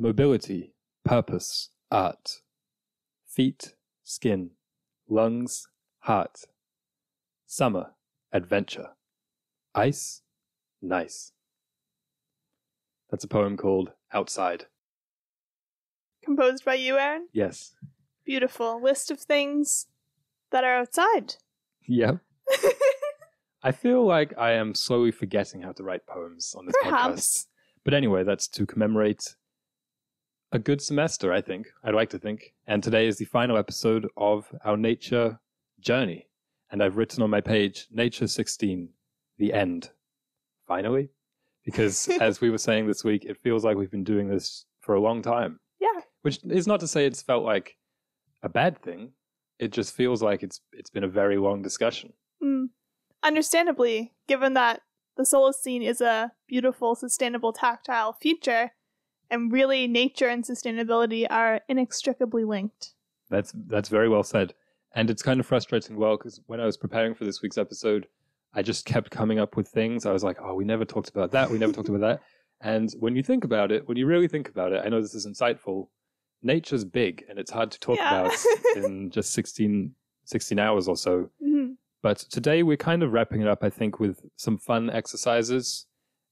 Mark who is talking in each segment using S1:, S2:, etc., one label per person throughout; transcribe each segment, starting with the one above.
S1: mobility, purpose, art, feet, skin, lungs, heart, summer, adventure, ice, nice. That's a poem called Outside.
S2: Composed by you, Aaron.
S1: Yes.
S2: Beautiful list of things that are outside.
S1: Yep. I feel like I am slowly forgetting how to write poems on this podcast. But anyway, that's to commemorate a good semester, I think. I'd like to think. And today is the final episode of our nature journey. And I've written on my page, Nature 16, the end. Finally. Because as we were saying this week, it feels like we've been doing this for a long time.
S2: Yeah.
S1: Which is not to say it's felt like a bad thing. It just feels like it's it's been a very long discussion.
S2: Mm. Understandably, given that the Solacene is a beautiful, sustainable, tactile future, and really nature and sustainability are inextricably linked.
S1: That's that's very well said. And it's kind of frustrating, well, because when I was preparing for this week's episode, I just kept coming up with things. I was like, oh, we never talked about that. We never talked about that. And when you think about it, when you really think about it, I know this is insightful. Nature's big and it's hard to talk
S2: Yeah.
S1: about in just 16, 16 hours or so.
S2: Mhm.
S1: But today we're kind of wrapping it up, I think, with some fun exercises.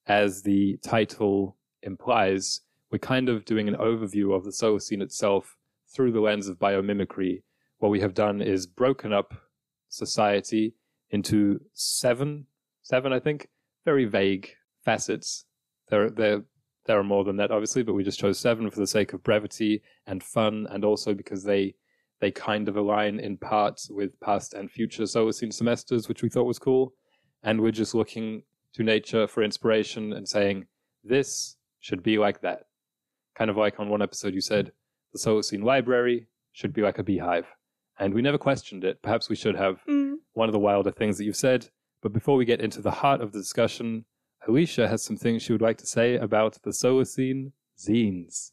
S1: As the title implies, we're kind of doing an overview of the Solacene itself through the lens of biomimicry. What we have done is broken up society into seven, seven, I think, very vague facets. There, there, there are more than that, obviously, but we just chose seven for the sake of brevity and fun, and also because they they kind of align in part with past and future Solacene semesters, which we thought was cool. And we're just looking to nature for inspiration and saying, this should be like that. Kind of like on one episode, you said, the Solacene library should be like a beehive. And we never questioned it. Perhaps we should have
S2: Mm.
S1: one of the wilder things that you've said. But before we get into the heart of the discussion, Alicia has some things she would like to say about the Solacene zines.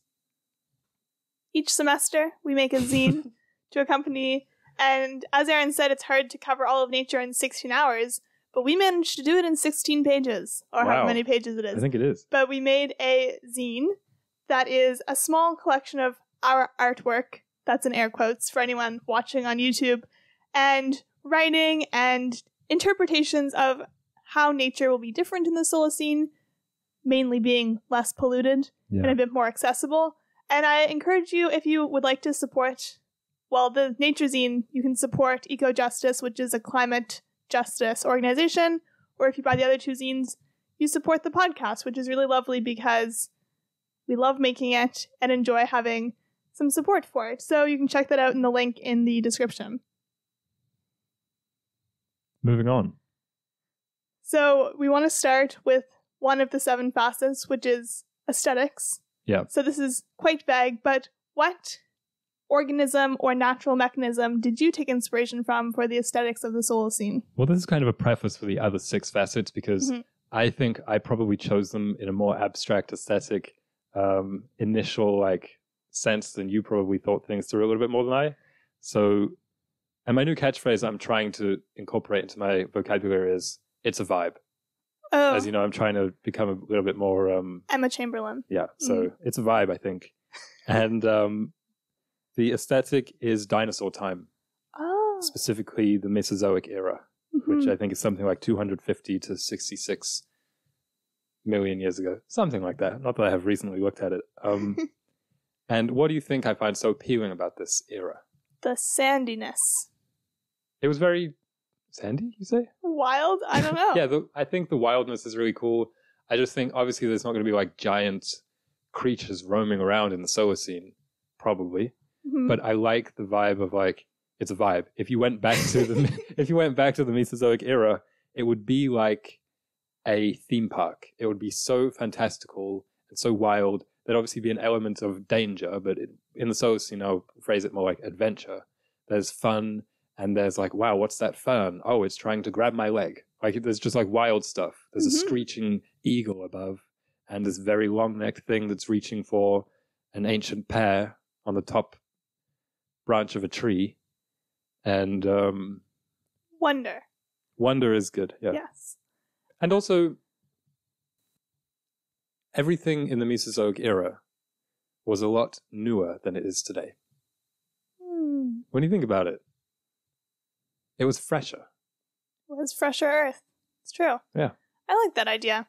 S2: Each semester, we make a zine to accompany, and as Aaron said, it's hard to cover all of nature in 16 hours, but we managed to do it in 16 pages, or
S1: Wow.
S2: however many pages it is.
S1: I think it is.
S2: but we made a zine that is a small collection of our artwork. That's in air quotes for anyone watching on YouTube, and writing and interpretations of how nature will be different in the Solacene, mainly being less polluted and a bit more accessible. And I encourage you, if you would like to support, well, the Nature Zine, you can support Ecojustice, which is a climate justice organization, or if you buy the other two zines, you support the podcast, which is really lovely because we love making it and enjoy having some support for it. So you can check that out in the link in the description.
S1: Moving on.
S2: So we want to start with one of the seven facets, which is aesthetics.
S1: Yeah.
S2: So this is quite vague, but what organism or natural mechanism did you take inspiration from for the aesthetics of the Solacene?
S1: Well, this is kind of a preface for the other six facets because
S2: Mhm.
S1: I think I probably chose them in a more abstract aesthetic um, initial like sense than you probably thought things through a little bit more than I. So, and my new catchphrase I'm trying to incorporate into my vocabulary is "it's a vibe."
S2: Oh,
S1: As you know, I'm trying to become a little bit more um,
S2: Emma Chamberlain.
S1: yeah. So it's a vibe, I think, and um, the aesthetic is dinosaur time,
S2: Oh,
S1: specifically the Mesozoic era. which
S2: mhm.
S1: I think is something like 250 to 66 million years ago, something like that. Not that I have recently looked at it. Um, and what do you think I find so appealing about this era?
S2: the sandiness.
S1: It was very sandy, you say?
S2: Wild? I don't know.
S1: Yeah, the, I think the wildness is really cool. I just think obviously there's not going to be like giant creatures roaming around in the Solacene, probably.
S2: Mhm.
S1: but I like the vibe of like it's a vibe. If you went back to the if you went back to the Mesozoic era, it would be like a theme park. It would be so fantastical and so wild. There'd obviously be an element of danger, but it, in the Solacene, I'll phrase it more like adventure. There's fun, and there's like, wow, what's that fern? Oh, it's trying to grab my leg. Like there's just like wild stuff. There's a
S2: Mhm.
S1: screeching eagle above, and this very long-necked thing that's reaching for an ancient pear on the top branch of a tree. And um,
S2: Wonder.
S1: wonder is good. Yeah.
S2: Yes.
S1: And also, everything in the Mesozoic era was a lot newer than it is today.
S2: Hmm.
S1: When you think about it, it was fresher.
S2: It was fresher earth. It's true.
S1: Yeah.
S2: I like that idea.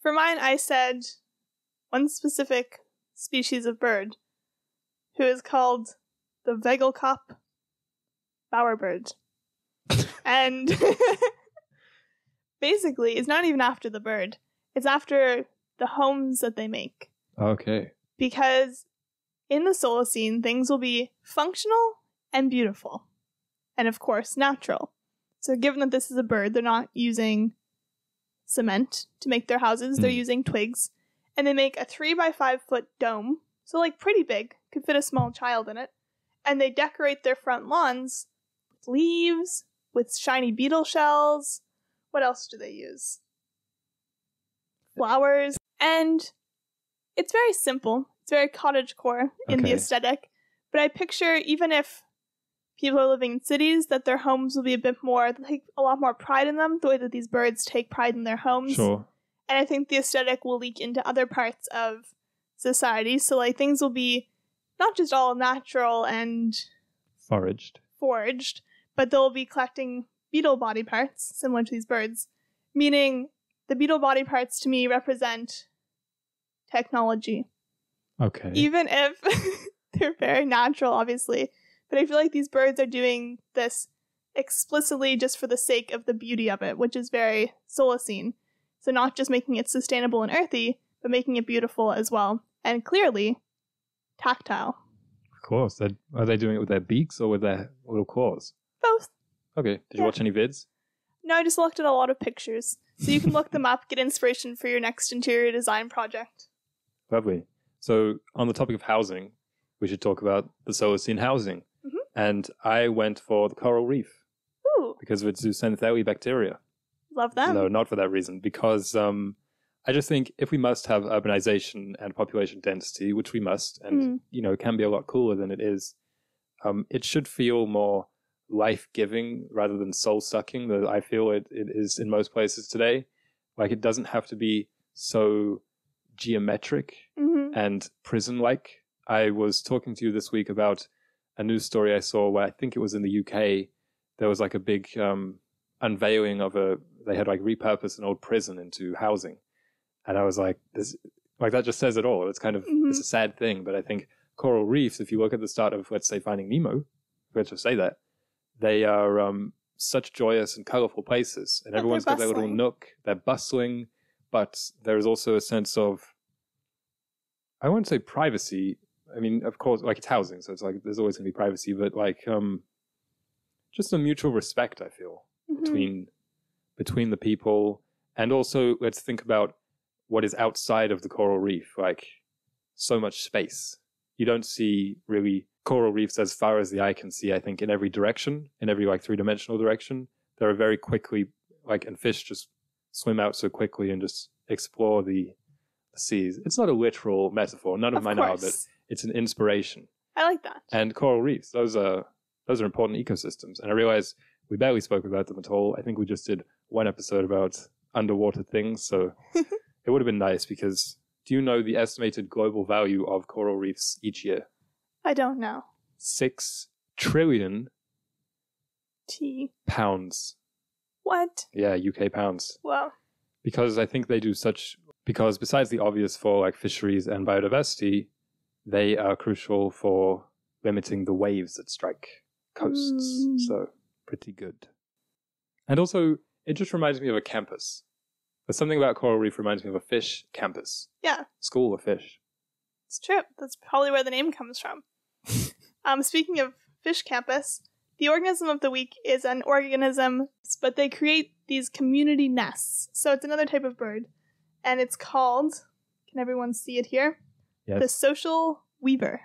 S2: For mine, I said one specific species of bird who is called the Vogelkop bowerbird. and basically, it's not even after the bird, it's after the homes that they make.
S1: Okay.
S2: Because in the Solacene, things will be functional and beautiful. And of course, natural. So, given that this is a bird, they're not using cement to make their houses, they're
S1: Hmm.
S2: using twigs. And they make a three by five foot dome. So, like, pretty big, could fit a small child in it. And they decorate their front lawns with leaves, with shiny beetle shells. What else do they use? Flowers. And it's very simple. It's very cottagecore in the aesthetic. But I picture even if people are living in cities, that their homes will be a bit more, they'll take a lot more pride in them, the way that these birds take pride in their homes.
S1: Sure.
S2: And I think the aesthetic will leak into other parts of society. So, like, things will be not just all natural and
S1: Foraged.
S2: foraged, but they'll be collecting beetle body parts, similar to these birds, meaning the beetle body parts to me represent technology.
S1: Okay.
S2: Even if they're very natural, obviously. But I feel like these birds are doing this explicitly just for the sake of the beauty of it, which is very Solacene. So not just making it sustainable and earthy, but making it beautiful as well. And clearly, tactile.
S1: of course. Are they doing it with their beaks or with their little claws?
S2: Both.
S1: Okay. Did you
S2: Yeah.
S1: watch any vids?
S2: No, I just looked at a lot of pictures. So you can look them up, get inspiration for your next interior design project.
S1: Lovely. So, on the topic of housing, we should talk about the Solacene housing.
S2: Mhm.
S1: And I went for the coral reef
S2: Ooh,
S1: because of its zooxanthellae bacteria.
S2: love them.
S1: No, not for that reason. Because um, I just think if we must have urbanization and population density, which we must, and
S2: Mm.
S1: you know, can be a lot cooler than it is, um, it should feel more life giving rather than soul sucking. That I feel it, it is in most places today. Like it doesn't have to be so geometric
S2: hmm
S1: and prison like. I was talking to you this week about a news story I saw where I think it was in the UK. There was like a big um, unveiling of a, they had like repurposed an old prison into housing. And I was like, this, like that just says it all. It's kind of,
S2: Mhm.
S1: it's a sad thing, but I think coral reefs, if you look at the start of, let's say, Finding Nemo, let's just say that, they are um, such joyous and colorful places. And
S2: they're
S1: everyone's got their little nook. They're bustling, but there is also a sense of, I won't say privacy. I mean, of course, like it's housing, so it's like there's always going to be privacy, but like um, just a mutual respect. I feel
S2: Mhm.
S1: between between the people, and also let's think about what is outside of the coral reef. Like so much space. You don't see really coral reefs as far as the eye can see. I think in every direction, in every like three dimensional direction, there are very quickly like and fish just swim out so quickly and just explore the, the seas. It's not a literal metaphor. None of,
S2: Of
S1: mine are, but it's an inspiration.
S2: I like that.
S1: And coral reefs, those are those are important ecosystems. And I realize we barely spoke about them at all. I think we just did one episode about underwater things, so it would have been nice because do you know the estimated global value of coral reefs each year?
S2: I don't know.
S1: Six trillion
S2: T.
S1: pounds.
S2: What?
S1: Yeah, UK pounds.
S2: Well,
S1: Because I think they do such because besides the obvious for like fisheries and biodiversity, they are crucial for limiting the waves that strike coasts.
S2: Mm.
S1: So pretty good. And also, it just reminds me of a campus. There's something about coral reef reminds me of a fish campus,
S2: yeah,
S1: school of fish.
S2: it's true. That's probably where the name comes from. um, speaking of fish campus, the organism of the week is an organism, but they create these community nests. So it's another type of bird, and it's called. Can everyone see it here?
S1: Yes.
S2: The social weaver.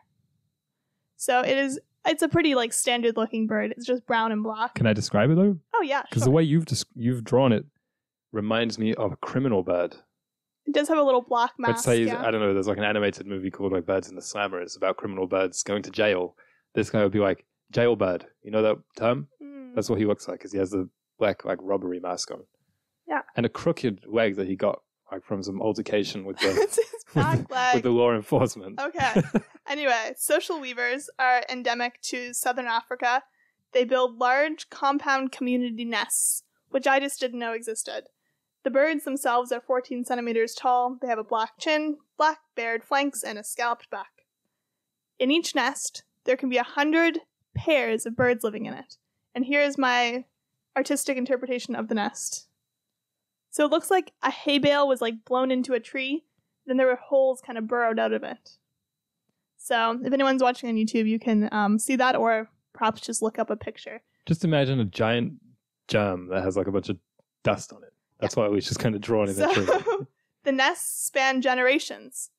S2: So it is. It's a pretty like standard looking bird. It's just brown and black.
S1: Can I describe it though?
S2: Oh yeah,
S1: Because
S2: sure.
S1: the way you've des- you've drawn it reminds me of a criminal bird.
S2: it does have a little black mask.
S1: Let's say
S2: yeah.
S1: I don't know. There's like an animated movie called like Birds in the Slammer. It's about criminal birds going to jail. This guy would be like jailbird. You know that term?
S2: Mm.
S1: That's what he looks like because he has the black like robbery mask on.
S2: Yeah.
S1: And a crooked leg that he got like from some altercation with the
S2: his back
S1: with the law enforcement.
S2: Okay. Anyway, social weavers are endemic to southern Africa. They build large compound community nests, which I just didn't know existed. The birds themselves are 14 centimeters tall. They have a black chin, black bared flanks, and a scalloped back. In each nest, there can be a hundred pairs of birds living in it. And here is my artistic interpretation of the nest. So it looks like a hay bale was like blown into a tree, then there were holes kind of burrowed out of it. So if anyone's watching on YouTube, you can um, see that, or perhaps just look up a picture.
S1: Just imagine a giant gem that has like a bunch of dust on it. That's why was just kind of drawn in the tree.
S2: The nests span generations.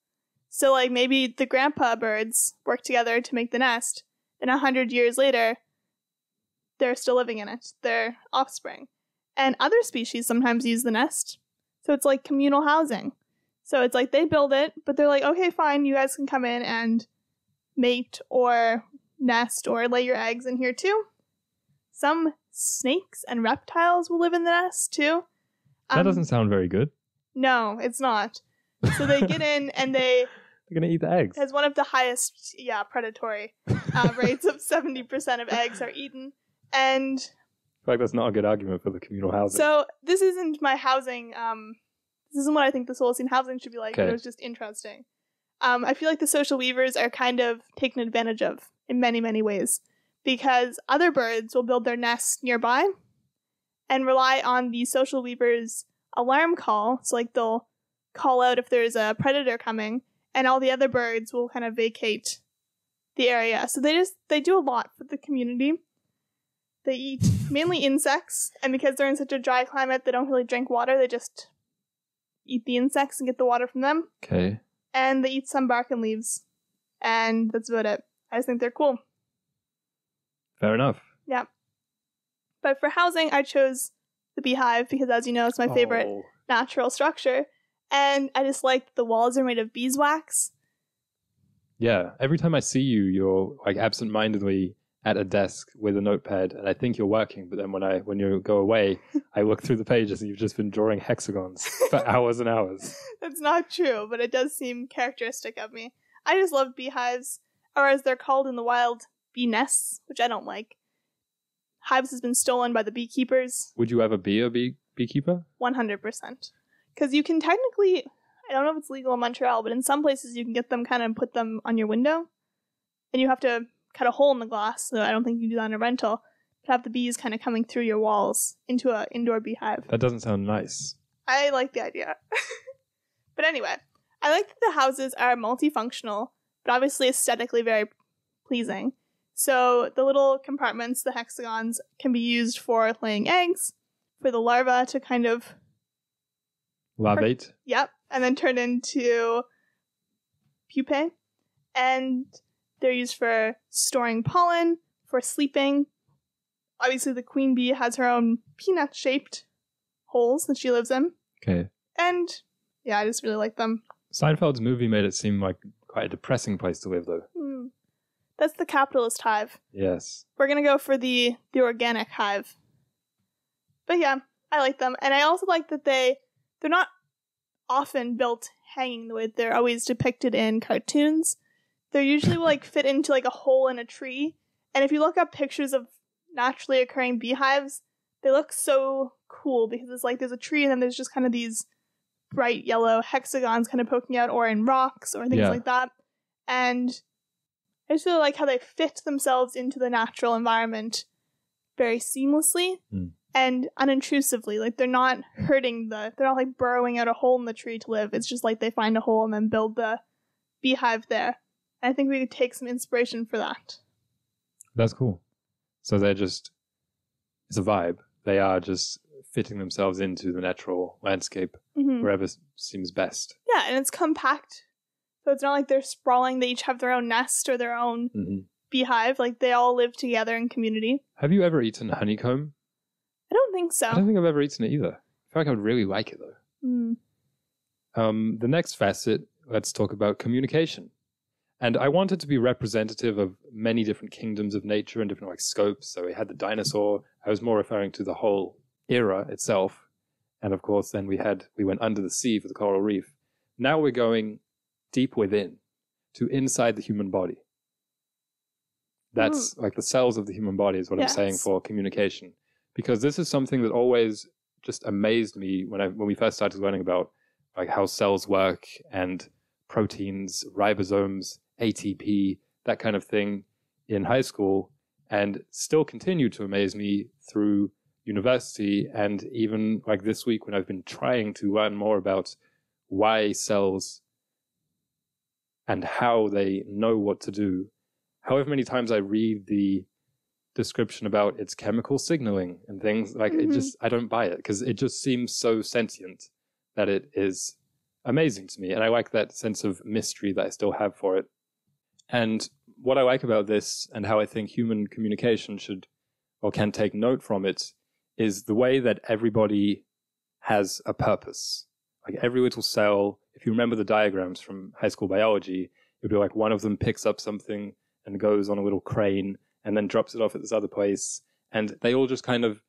S2: So like maybe the grandpa birds work together to make the nest, and a hundred years later, they're still living in it. Their offspring, and other species sometimes use the nest. So it's like communal housing. So it's like they build it, but they're like, okay, fine, you guys can come in and mate or nest or lay your eggs in here too. Some snakes and reptiles will live in the nest too.
S1: That
S2: Um,
S1: doesn't sound very good.
S2: no, it's not. So they get in and they
S1: They're gonna eat the eggs.
S2: has one of the highest, yeah, predatory uh, rates of seventy percent of eggs are eaten. And
S1: I feel like that's not a good argument for the communal housing.
S2: so this isn't my housing. Um, this isn't what I think the Solacene housing should be like.
S1: Okay.
S2: it was just interesting. Um, I feel like the social weavers are kind of taken advantage of in many, many ways because other birds will build their nests nearby and rely on the social weavers' alarm call. So, like, they'll call out if there's a predator coming, and all the other birds will kind of vacate the area. So they just they do a lot for the community. They eat mainly insects, and because they're in such a dry climate, they don't really drink water. They just eat the insects and get the water from them.
S1: okay.
S2: And they eat some bark and leaves, and that's about it. I just think they're cool.
S1: Fair enough.
S2: But for housing, I chose the beehive because, as you know, it's my favorite
S1: Oh,
S2: natural structure. And I just like the walls are made of beeswax.
S1: Yeah. Every time I see you, you're like absent-mindedly at a desk with a notepad, and I think you're working. But then when I when you go away, I look through the pages, and you've just been drawing hexagons for hours and hours.
S2: That's not true, but it does seem characteristic of me. I just love beehives, or as they're called in the wild, bee nests, which I don't like. Hives has been stolen by the beekeepers,
S1: Would you ever be a bee beekeeper?
S2: 100%. Because you can technically, I don't know if it's legal in Montreal, but in some places you can get them kind of put them on your window. And you have to cut a hole in the glass, so I don't think you do that in a rental. But have the bees kind of coming through your walls into a indoor beehive.
S1: That doesn't sound nice.
S2: I like the idea. but anyway, I like that the houses are multifunctional, but obviously aesthetically very pleasing. So the little compartments, the hexagons, can be used for laying eggs, for the larva to kind of,
S1: Lavate.
S2: yep, and then turn into pupae. And they're used for storing pollen, for sleeping. Obviously, the queen bee has her own peanut shaped holes that she lives in.
S1: Okay.
S2: And yeah, I just really like them.
S1: Seinfeld's movie made it seem like quite a depressing place to live, though.
S2: Hmm. That's the capitalist hive.
S1: Yes.
S2: We're gonna go for the the organic hive. But yeah, I like them, and I also like that they they're not often built hanging the way they're always depicted in cartoons. They're usually like fit into like a hole in a tree, and if you look up pictures of naturally occurring beehives, they look so cool because it's like there's a tree and then there's just kind of these bright yellow hexagons kind of poking out, or in rocks or things
S1: Yeah.
S2: like that, and I just really like how they fit themselves into the natural environment very seamlessly
S1: Mm.
S2: and unintrusively. Like they're not hurting the they're not like burrowing out a hole in the tree to live. It's just like they find a hole and then build the beehive there. And I think we could take some inspiration for that.
S1: That's cool. So they're just, it's a vibe. They are just fitting themselves into the natural landscape
S2: hmm
S1: wherever seems best.
S2: Yeah, and it's compact. So it's not like they're sprawling, they each have their own nest or their own
S1: hmm
S2: beehive. Like they all live together in community.
S1: Have you ever eaten honeycomb?
S2: I don't think so.
S1: I don't think I've ever eaten it either. I feel like I would really like it though.
S2: Mm.
S1: Um, the next facet, let's talk about communication. And I wanted to be representative of many different kingdoms of nature and different like scopes. So we had the dinosaur. I was more referring to the whole era itself. And of course, then we had, we went under the sea for the coral reef. Now we're going deep within to inside the human body. That's hmm. like the cells of the human body is what I'm saying for communication. Because this is something that always just amazed me when I when we first started learning about like how cells work and proteins, ribosomes, ATP, that kind of thing in high school, and still continue to amaze me through university and even like this week when I've been trying to learn more about why cells and how they know what to do. However many times I read the description about its chemical signaling and things like it
S2: Mhm.
S1: just I don't buy it because it just seems so sentient that it is amazing to me and I like that sense of mystery that I still have for it. And what I like about this and how I think human communication should or can take note from it is the way that everybody has a purpose. Like every little cell, if you remember the diagrams from high school biology, it would be like one of them picks up something and goes on a little crane and then drops it off at this other place. And they all just kind of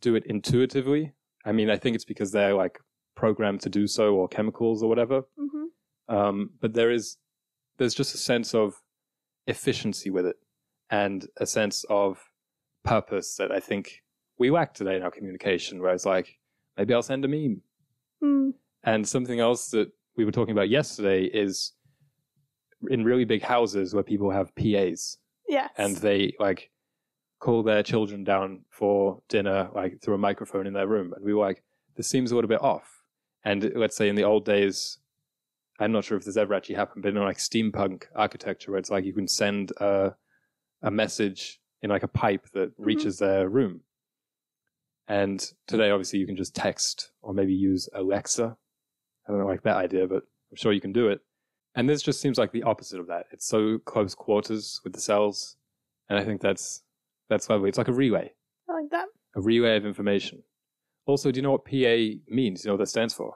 S1: do it intuitively. I mean, I think it's because they're like programmed to do so or chemicals or whatever.
S2: hmm
S1: Um, but there is, there's just a sense of efficiency with it and a sense of purpose that I think we lack today in our communication, where it's like, maybe I'll send a meme.
S2: Mm.
S1: And something else that we were talking about yesterday is in really big houses where people have PAs
S2: Yes.
S1: and they like call their children down for dinner like through a microphone in their room. And we were like, this seems a little bit off. And let's say in the old days, I'm not sure if this ever actually happened, but in like steampunk architecture where it's like you can send a, a message in like a pipe that mm-hmm. reaches their room. And today, obviously, you can just text or maybe use Alexa. I don't like that idea, but I'm sure you can do it. And this just seems like the opposite of that. It's so close quarters with the cells, and I think that's that's lovely. It's like a relay,
S2: I like that.
S1: a relay of information. Also, do you know what PA means? Do you know what that stands for?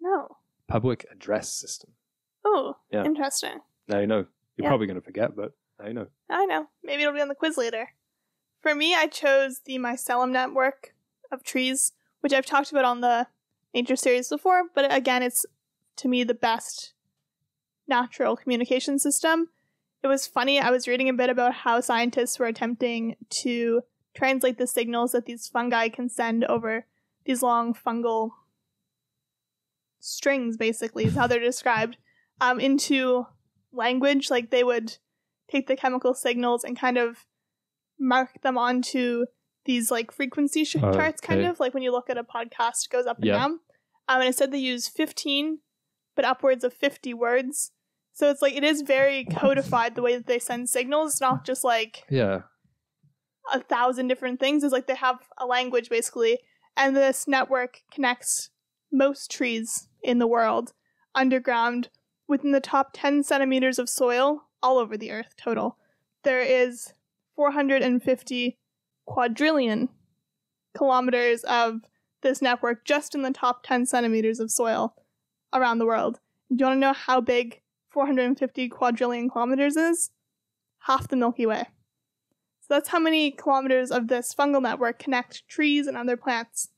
S2: No.
S1: Public Address System.
S2: Oh,
S1: Yeah.
S2: interesting.
S1: Now you know. You're
S2: Yeah.
S1: probably going to forget, but now you know.
S2: I know. Maybe it'll be on the quiz later. For me, I chose the mycelium network of trees, which I've talked about on the nature series before, but again, it's to me the best natural communication system. It was funny, I was reading a bit about how scientists were attempting to translate the signals that these fungi can send over these long fungal strings, basically, is how they're described, um, into language. Like they would take the chemical signals and kind of mark them onto these like frequency sh-
S1: Oh,
S2: charts, kind
S1: okay.
S2: of like when you look at a podcast, it goes up and
S1: Yeah.
S2: down. Um, and it said they use 15, but upwards of 50 words. So it's like it is very codified the way that they send signals. It's not just like
S1: Yeah.
S2: a thousand different things. It's like they have a language basically, and this network connects most trees in the world underground within the top 10 centimeters of soil all over the earth total. There is 450 quadrillion kilometers of this network just in the top 10 centimeters of soil around the world. Do you want to know how big 450 quadrillion kilometers is? Half the Milky Way. So that's how many kilometers of this fungal network connect trees and other plants.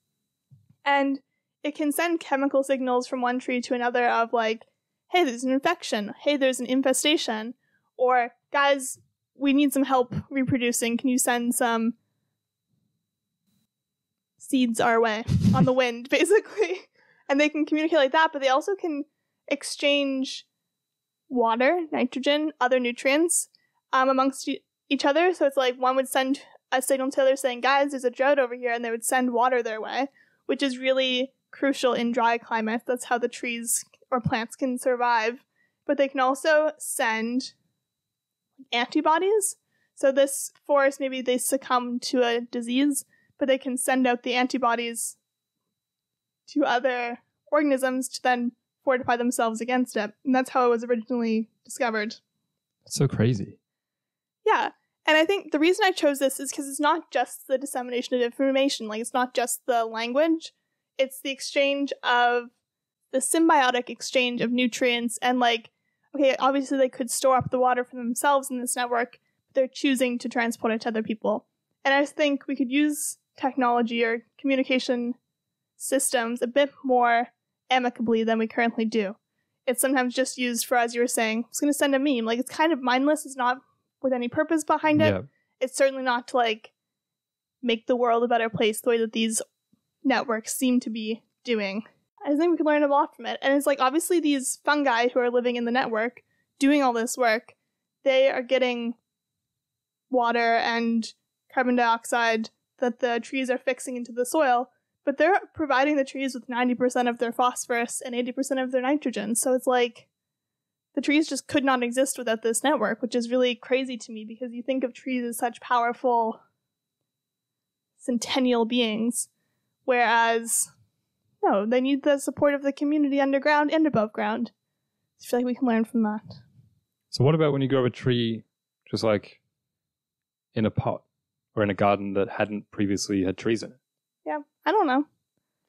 S2: And it can send chemical signals from one tree to another of like, hey, there's an infection, hey, there's an infestation, or guys, we need some help reproducing. Can you send some seeds our way on the wind, basically? And they can communicate like that, but they also can exchange water, nitrogen, other nutrients um, amongst e- each other. So it's like one would send a signal to the other saying, guys, there's a drought over here, and they would send water their way, which is really crucial in dry climates. That's how the trees or plants can survive. But they can also send antibodies. So this forest, maybe they succumb to a disease, but they can send out the antibodies to other organisms to then fortify themselves against it. And that's how it was originally discovered.
S1: That's so crazy.
S2: Yeah. And I think the reason I chose this is because it's not just the dissemination of information, like, it's not just the language, it's the exchange of the symbiotic exchange of nutrients. And, like, okay, obviously they could store up the water for themselves in this network, but they're choosing to transport it to other people. And I think we could use technology or communication systems a bit more amicably than we currently do. It's sometimes just used for, as you were saying, it's going to send a meme. Like it's kind of mindless. It's not with any purpose behind it.
S1: Yeah.
S2: It's certainly not to like make the world a better place the way that these networks seem to be doing. I think we can learn a lot from it. And it's like obviously these fungi who are living in the network doing all this work, they are getting water and carbon dioxide that the trees are fixing into the soil, but they're providing the trees with 90% of their phosphorus and 80% of their nitrogen. So it's like the trees just could not exist without this network, which is really crazy to me because you think of trees as such powerful centennial beings, whereas no, they need the support of the community underground and above ground. I feel like we can learn from that.
S1: So what about when you grow a tree just like in a pot or in a garden that hadn't previously had trees in it?
S2: Yeah, I don't know.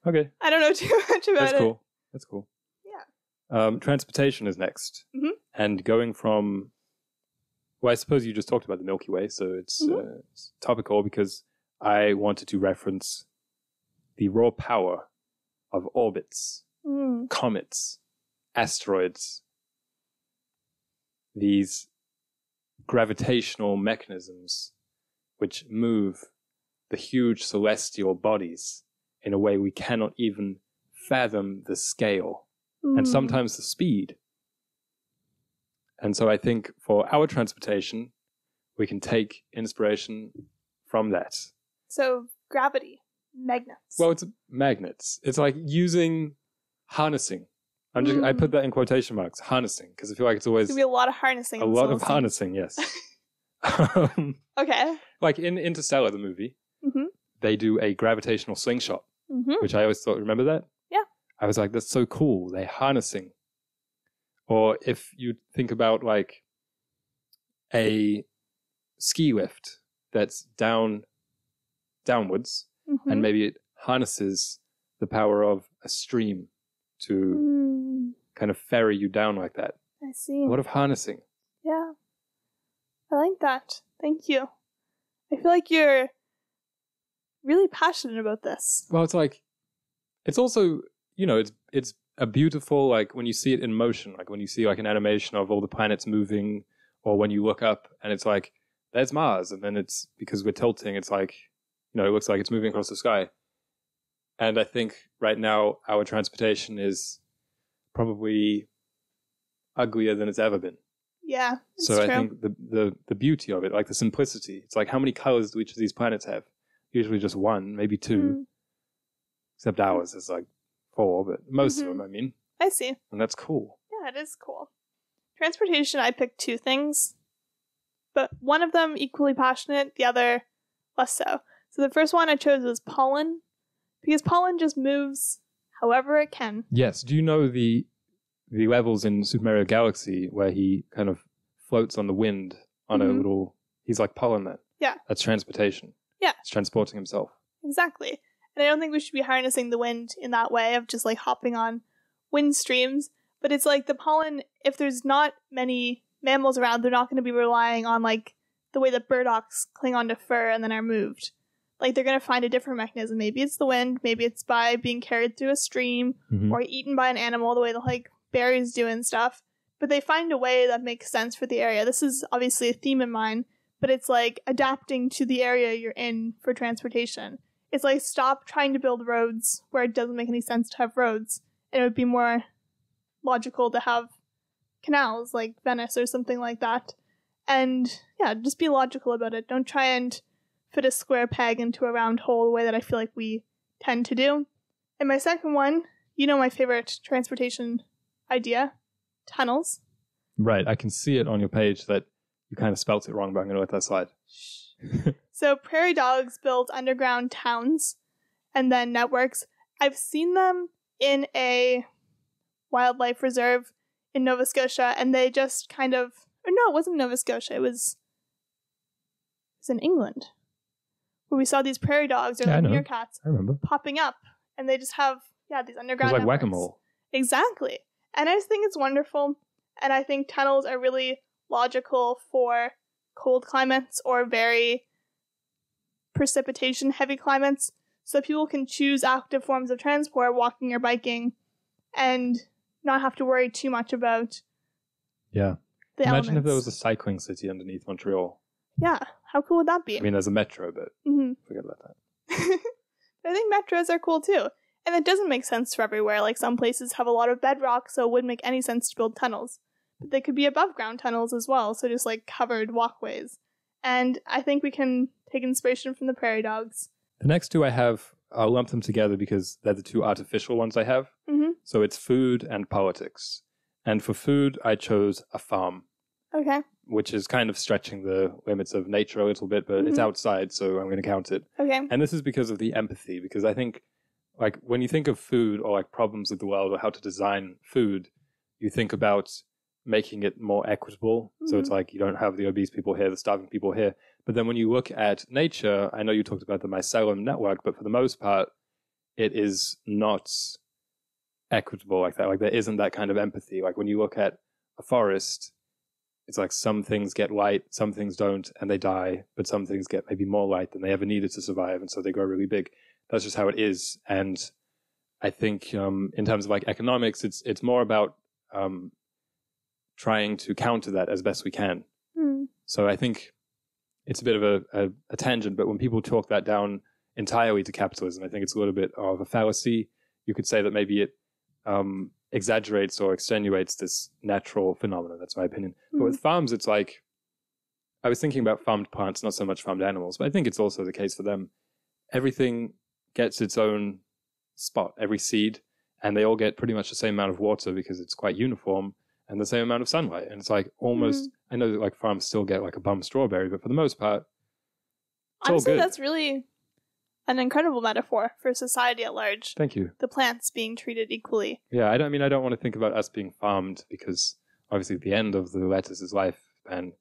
S1: Okay,
S2: I don't know too much about
S1: that's
S2: it.
S1: cool. That's cool.
S2: Yeah.
S1: Um, transportation is next,
S2: Mhm.
S1: and going from. Well, I suppose you just talked about the Milky Way, so it's,
S2: Mhm.
S1: uh, it's topical because I wanted to reference the raw power of orbits
S2: Mm.
S1: comets, asteroids, these gravitational mechanisms which move the huge celestial bodies in a way we cannot even fathom the scale and
S2: Mm.
S1: sometimes the speed. And so I think for our transportation, we can take inspiration from that.
S2: So gravity, magnets.
S1: Well, it's magnets. It's like using harnessing. I'm just, I
S2: Mm.
S1: put that in quotation marks, harnessing, because I feel like it's always
S2: There's gonna be a lot of harnessing.
S1: a lot of harnessing, yes. Um,
S2: Okay.
S1: Like in Interstellar, the movie,
S2: Mhm.
S1: they do a gravitational slingshot,
S2: hmm
S1: which I always thought, remember that?
S2: Yeah.
S1: I was like, that's so cool. They're harnessing. Or if you think about like a ski lift that's down, downwards,
S2: Mm-hmm.
S1: and maybe it harnesses the power of a stream to
S2: Mm,
S1: kind of ferry you down like that.
S2: I see.
S1: What of harnessing.
S2: Yeah. I like that. Thank you. I feel like you're really passionate about this.
S1: Well, it's like it's also you know it's it's a beautiful like when you see it in motion, like when you see like an animation of all the planets moving, or when you look up and it's like there's Mars, and then it's because we're tilting, it's like you know it looks like it's moving across the sky. And I think right now our transportation is probably uglier than it's ever been.
S2: Yeah, it's
S1: so
S2: true.
S1: I think the, the the beauty of it, like the simplicity, it's like how many colors do each of these planets have? Usually just one, maybe two.
S2: Mm,
S1: Except ours is like four, but most
S2: Mhm.
S1: of them, I mean,
S2: I see.
S1: and that's cool.
S2: Yeah, it is cool. Transportation, I picked two things, but one of them equally passionate, the other less so. So the first one I chose was pollen, because pollen just moves however it can.
S1: Yes. Do you know the the levels in Super Mario Galaxy where he kind of floats on the wind on a
S2: Mhm.
S1: little? He's like pollen. That
S2: Yeah.
S1: that's transportation.
S2: Yeah.
S1: it's transporting himself.
S2: Exactly. And I don't think we should be harnessing the wind in that way of just like hopping on wind streams. But it's like the pollen, if there's not many mammals around, they're not going to be relying on like the way that burdocks cling onto fur and then are moved. Like they're going to find a different mechanism. Maybe it's the wind, maybe it's by being carried through a stream
S1: Mhm.
S2: or eaten by an animal the way that like berries doing stuff. But they find a way that makes sense for the area. This is obviously a theme in mine, but it's like adapting to the area you're in for transportation. It's like stop trying to build roads where it doesn't make any sense to have roads. And it would be more logical to have canals like Venice or something like that. And yeah, just be logical about it. Don't try and fit a square peg into a round hole the way that I feel like we tend to do. And my second one, you know my favorite transportation idea tunnels.
S1: Right. I can see it on your page that you kind of spelt it wrong, but I'm going to let that slide.
S2: So prairie dogs build underground towns and then networks. I've seen them in a wildlife reserve in Nova Scotia and they just kind of or no, it wasn't Nova Scotia, it was it was in England. Where we saw these prairie dogs or
S1: Yeah,
S2: like meerkats
S1: I remember.
S2: popping up and they just have yeah, these
S1: It
S2: underground
S1: was like whack a mole.
S2: Exactly. And I just think it's wonderful. And I think tunnels are really logical for cold climates or very precipitation heavy climates. so people can choose active forms of transport, walking or biking, and not have to worry too much about
S1: Yeah.
S2: the
S1: Imagine if there was a cycling city underneath Montreal.
S2: Yeah, how cool would that be?
S1: I mean, there's a metro, but
S2: hmm
S1: forget about that.
S2: I think metros are cool too. And it doesn't make sense for everywhere. Like some places have a lot of bedrock, so it wouldn't make any sense to build tunnels. But they could be above ground tunnels as well, so just like covered walkways. And I think we can take inspiration from the prairie dogs.
S1: The next two I have, I'll lump them together because they're the two artificial ones I have.
S2: hmm
S1: So it's food and politics. And for food, I chose a farm,
S2: Okay.
S1: which is kind of stretching the limits of nature a little bit, but it's
S2: Mhm.
S1: outside, so I'm going to count it.
S2: Okay.
S1: And this is because of the empathy, because I think, like, when you think of food or like problems of the world or how to design food, you think about making it more equitable. So it's mm-hmm. like you don't have the obese people here, the starving people here. But then when you look at nature, I know you talked about the mycelium network, but for the most part, it is not equitable like that. Like there isn't that kind of empathy. Like when you look at a forest, it's like some things get light, some things don't, and they die, but some things get maybe more light than they ever needed to survive, and so they grow really big. That's just how it is. And I think um, in terms of like economics, it's it's more about um, trying to counter that as best we can.
S2: Hmm.
S1: So I think it's a bit of a, a, a tangent, but when people talk that down entirely to capitalism, I think it's a little bit of a fallacy. You could say that maybe it um, exaggerates or extenuates this natural phenomenon. That's my opinion. But with farms, it's like I was thinking about farmed plants, not so much farmed animals, but I think it's also the case for them. Everything gets its own spot, every seed, and they all get pretty much the same amount of water because it's quite uniform and the same amount of sunlight. And it's like almost, I know that like farms still get like a bum strawberry, but for the most part, it's all
S2: Honestly,
S1: good.
S2: that's really an incredible metaphor for society at large.
S1: Thank you.
S2: The plants being treated equally.
S1: Yeah, I don't I mean I don't want to think about us being farmed because obviously the end of the lettuce's life and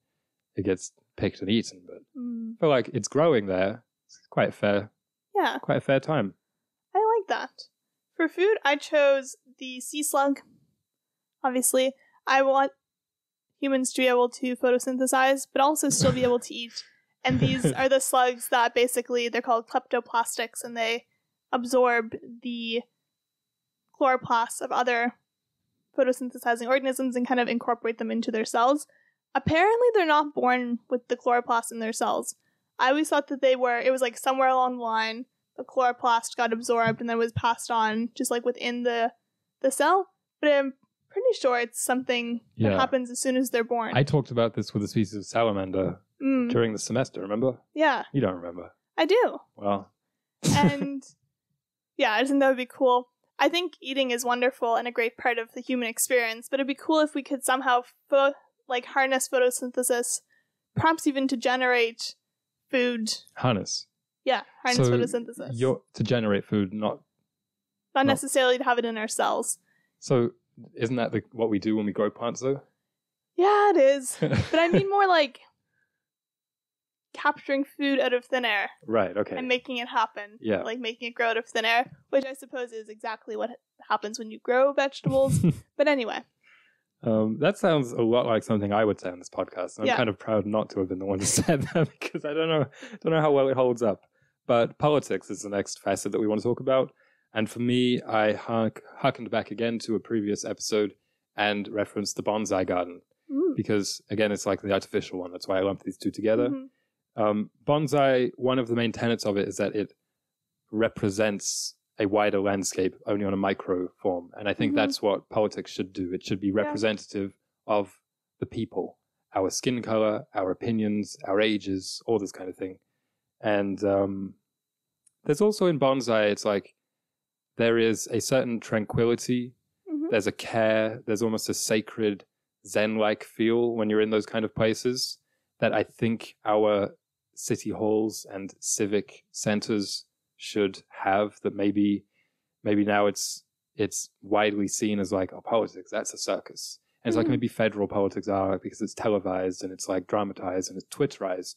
S1: it gets picked and eaten, but
S2: Hmm.
S1: I feel like it's growing there. It's quite fair,
S2: Yeah,
S1: quite a fair time.
S2: I like that. For food, I chose the sea slug. Obviously, I want humans to be able to photosynthesize, but also still be able to eat. And these are the slugs that basically they're called kleptoplastics, and they absorb the chloroplasts of other photosynthesizing organisms and kind of incorporate them into their cells. Apparently, they're not born with the chloroplast in their cells. I always thought that they were. It was like somewhere along the line, the chloroplast got absorbed and then was passed on, just like within the the cell. But I'm pretty sure it's something
S1: Yeah.
S2: that happens as soon as they're born.
S1: I talked about this with a species of salamander
S2: Mm,
S1: during the semester, remember?
S2: yeah,
S1: You don't remember.
S2: I do.
S1: Well,
S2: and yeah, I just think that would be cool. I think eating is wonderful and a great part of the human experience, but it'd be cool if we could somehow pho- like harness photosynthesis, perhaps even to generate food.
S1: harness.
S2: Yeah, harness
S1: So
S2: photosynthesis.
S1: You're, to generate food, not
S2: Not
S1: no.
S2: necessarily to have it in our cells.
S1: so. Isn't that the, what we do when we grow plants, though?
S2: Yeah, it is. But I mean more like capturing food out of thin air
S1: right. Okay.
S2: and making it happen.
S1: Yeah.
S2: Like making it grow out of thin air, which I suppose is exactly what happens when you grow vegetables. but anyway,
S1: Um, that sounds a lot like something I would say on this podcast. and I'm
S2: Yeah.
S1: kind of proud not to have been the one who said that because I don't know, don't know how well it holds up. But politics is the next facet that we want to talk about. And for me, I hark, harkened back again to a previous episode and referenced the bonsai garden
S2: Mm.
S1: because, again, it's like the artificial one. That's why I lumped these two together.
S2: Mhm.
S1: Um, bonsai, one of the main tenets of it is that it represents a wider landscape only on a micro form. And I think
S2: Mhm.
S1: that's what politics should do. It should be representative of the people, our skin color, our opinions, our ages, all this kind of thing. And um, there's also in bonsai, it's like there is a certain tranquility,
S2: Mhm.
S1: there's a care, there's almost a sacred Zen like feel when you're in those kind of places that I think our city halls and civic centers should have that maybe maybe now it's it's widely seen as like oh politics that's a circus and it's like
S2: Mhm.
S1: maybe federal politics are because it's televised and it's like dramatized and it's twitterized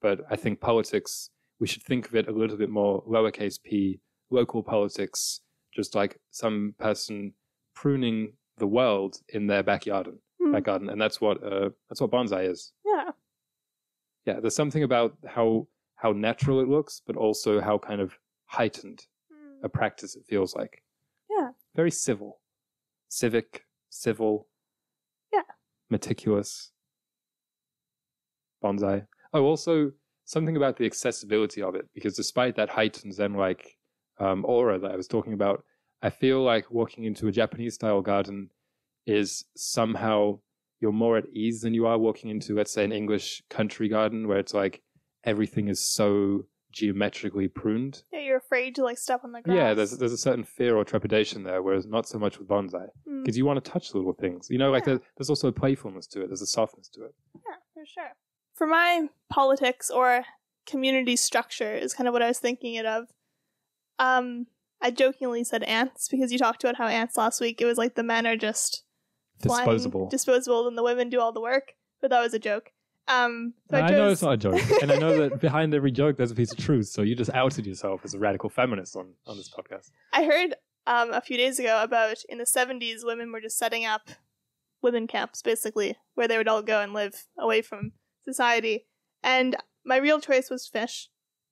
S1: but i think politics we should think of it a little bit more lowercase p local politics just like some person pruning the world in their backyard
S2: Hmm.
S1: back garden and that's what uh, that's what bonsai is
S2: Yeah.
S1: yeah there's something about how how natural it looks but also how kind of heightened
S2: Hmm.
S1: a practice, it feels like.
S2: Yeah.
S1: Very civil. Civic, civil.
S2: Yeah.
S1: Meticulous. Bonsai. Oh, also something about the accessibility of it, because despite that heightened Zen like um, aura that I was talking about, I feel like walking into a Japanese style garden is somehow you're more at ease than you are walking into, let's say, an English country garden where it's like everything is so geometrically pruned.
S2: Yeah, you're afraid to like step on the grass.
S1: Yeah, there's there's a certain fear or trepidation there, whereas not so much with bonsai
S2: Mm,
S1: because you want to touch little things. You know, like
S2: Yeah.
S1: there, there's also a playfulness to it. There's a softness to it.
S2: yeah, for sure. For my politics or community structure is kind of what I was thinking it of. Um, I jokingly said ants because you talked about how ants last week. It was like the men are just flying,
S1: Disposable.
S2: disposable, and the women do all the work. But that was a joke. Um, so
S1: I
S2: I,
S1: know it's not a joke, and I know that behind every joke there's a piece of truth. So you just outed yourself as a radical feminist on on this podcast.
S2: I heard um, a few days ago about in the 70s, women were just setting up women camps, basically, where they would all go and live away from society. And my real choice was fish,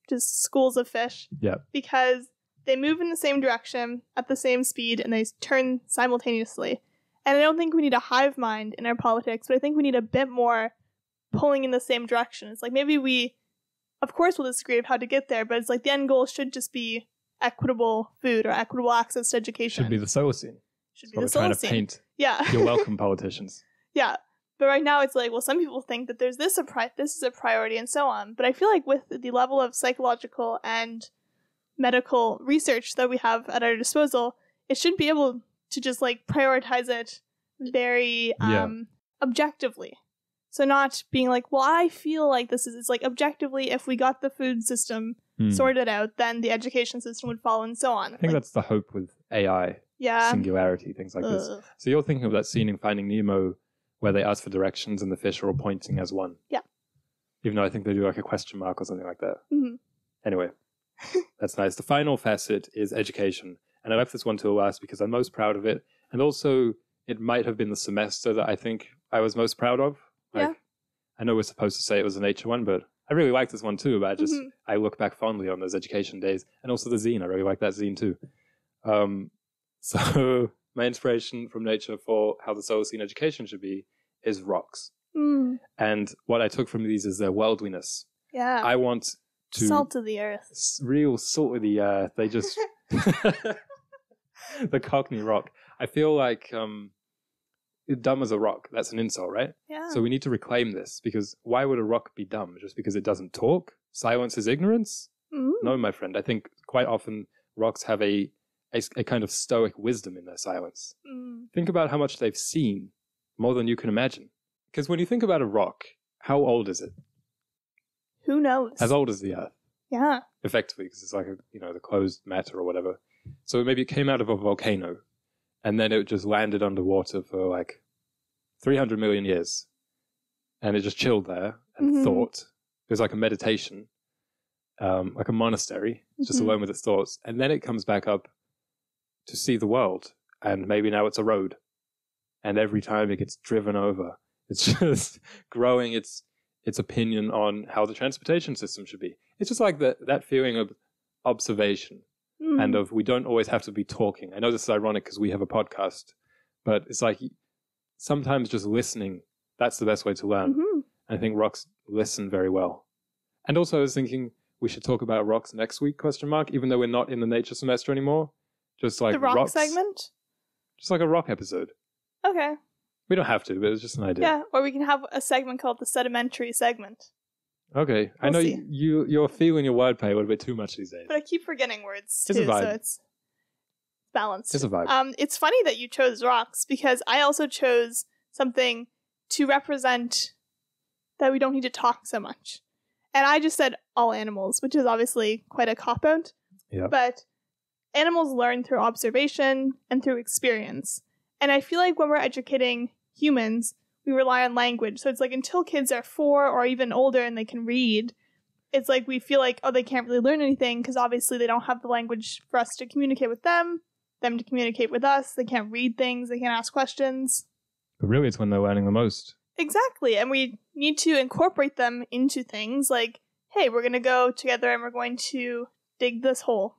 S2: just schools of fish.
S1: Yeah.
S2: Because they move in the same direction at the same speed and they turn simultaneously. And I don't think we need a hive mind in our politics, but I think we need a bit more pulling in the same direction. It's like maybe we, of course, we'll disagree of how to get there, but it's like the end goal should just be equitable food or equitable access to education.
S1: Should be the Solacene.
S2: Should
S1: That's
S2: be the
S1: trying to paint.
S2: Yeah.
S1: You're welcome, politicians.
S2: yeah. But right now it's like, well, some people think that there's this a pri- this is a priority and so on. But I feel like with the level of psychological and medical research that we have at our disposal, it should be able to just like prioritize it very
S1: Yeah.
S2: um objectively. So not being like, well, I feel like this is it's like objectively if we got the food system
S1: Hmm.
S2: sorted out, then the education system would follow and so on.
S1: I think
S2: Like,
S1: that's the hope with AI,
S2: yeah.
S1: singularity, things like this. So you're thinking of that scene in Finding Nemo where they ask for directions and the fish are all pointing as one.
S2: Yeah.
S1: Even though I think they do like a question mark or something like that.
S2: Mhm.
S1: Anyway, that's nice. The final facet is education. And I left this one till last because I'm most proud of it. And also, it might have been the semester that I think I was most proud of. Like,
S2: Yeah.
S1: I know we're supposed to say it was a nature one, but I really like this one too. But I just,
S2: Mhm.
S1: I look back fondly on those education days. And also the zine. I really like that zine too. Um, so, my inspiration from nature for how the Solacene education should be is rocks.
S2: Mm,
S1: And what I took from these is their worldliness.
S2: yeah.
S1: I want to
S2: Salt of the earth.
S1: real salt of the earth. They just the Cockney rock. I feel like um, dumb as a rock. That's an insult, right?
S2: Yeah.
S1: So we need to reclaim this because why would a rock be dumb just because it doesn't talk? Silence is ignorance.
S2: Mm.
S1: No, my friend. I think quite often rocks have a a kind of stoic wisdom in their silence.
S2: Mm.
S1: Think about how much they've seen, more than you can imagine. Because when you think about a rock, how old is it?
S2: Who knows?
S1: As old as the Earth.
S2: yeah.
S1: effectively because it's like a, you know the closed matter or whatever. So maybe it came out of a volcano, and then it just landed underwater for like 300 million years, and it just chilled there and
S2: Mhm.
S1: thought. It was like a meditation, um, like a monastery, just
S2: Mhm.
S1: alone with its thoughts, and then it comes back up to see the world, and maybe now it's a road, and every time it gets driven over, it's just growing its its opinion on how the transportation system should be. It's just like that that feeling of observation
S2: Mm.
S1: and of we don't always have to be talking. I know this is ironic because we have a podcast, but it's like sometimes just listening. That's the best way to learn.
S2: Mhm.
S1: I think rocks listen very well. And also, I was thinking we should talk about rocks next week? Question mark. Even though we're not in the nature semester anymore, just like
S2: the rock
S1: rocks,
S2: segment.
S1: just like a rock episode.
S2: Okay.
S1: We don't have to, but it's just an idea.
S2: Yeah. Or we can have a segment called the sedimentary segment.
S1: Okay, I
S2: We'll
S1: know
S2: see.
S1: you you're feeling your wordplay a little bit too much these days.
S2: But I keep forgetting words
S1: It's a
S2: too, so
S1: vibe.
S2: it's balanced.
S1: It's a vibe.
S2: Um, it's funny that you chose rocks because I also chose something to represent that we don't need to talk so much. And I just said all animals, which is obviously quite a cop out.
S1: Yeah.
S2: But animals learn through observation and through experience. And I feel like when we're educating humans, we rely on language. So it's like until kids are four or even older and they can read, it's like we feel like, oh, they can't really learn anything because obviously they don't have the language for us to communicate with them, them to communicate with us. They can't read things, they can't ask questions.
S1: But really, it's when they're learning the most.
S2: Exactly. And we need to incorporate them into things like, hey, we're going to go together and we're going to dig this hole.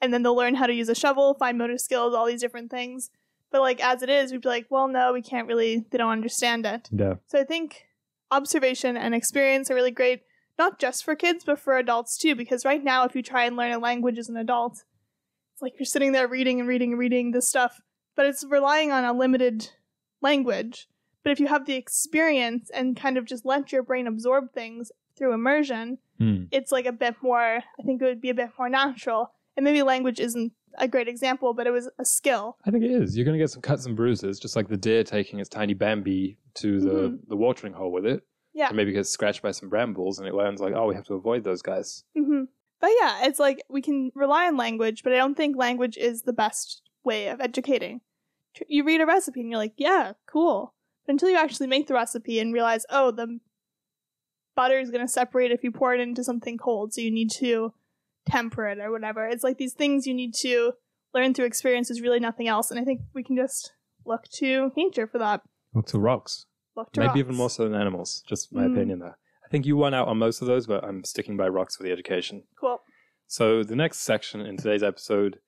S2: and then they'll learn how to use a shovel, fine motor skills, all these different things. But like as it is, we'd be like, well, no, we can't really. They don't understand it.
S1: Yeah.
S2: So I think observation and experience are really great, not just for kids, but for adults too. Because right now, if you try and learn a language as an adult, it's like you're sitting there reading and reading and reading this stuff, but it's relying on a limited language. But if you have the experience and kind of just let your brain absorb things through immersion,
S1: Hmm.
S2: it's like a bit more, I think it would be a bit more natural. And maybe language isn't a great example, but it was a skill.
S1: I think it is. You're going to get some cuts and bruises, just like the deer taking its tiny Bambi to the,
S2: Mhm.
S1: the watering hole with it.
S2: Yeah.
S1: And maybe gets scratched by some brambles and it learns, like, oh, we have to avoid those guys.
S2: hmm But yeah, it's like we can rely on language, but I don't think language is the best way of educating. You read a recipe and you're like, yeah, cool. But until you actually make the recipe and realize, oh, the butter is going to separate if you pour it into something cold, so you need to temper it or whatever. It's like these things you need to learn through experience is really nothing else. And I think we can just look to nature for that.
S1: Look to rocks.
S2: Look to
S1: Maybe even more so than animals. Just my
S2: Mm.
S1: opinion there. I think you won out on most of those, but I'm sticking by rocks for the education.
S2: Cool.
S1: So the next section in today's episode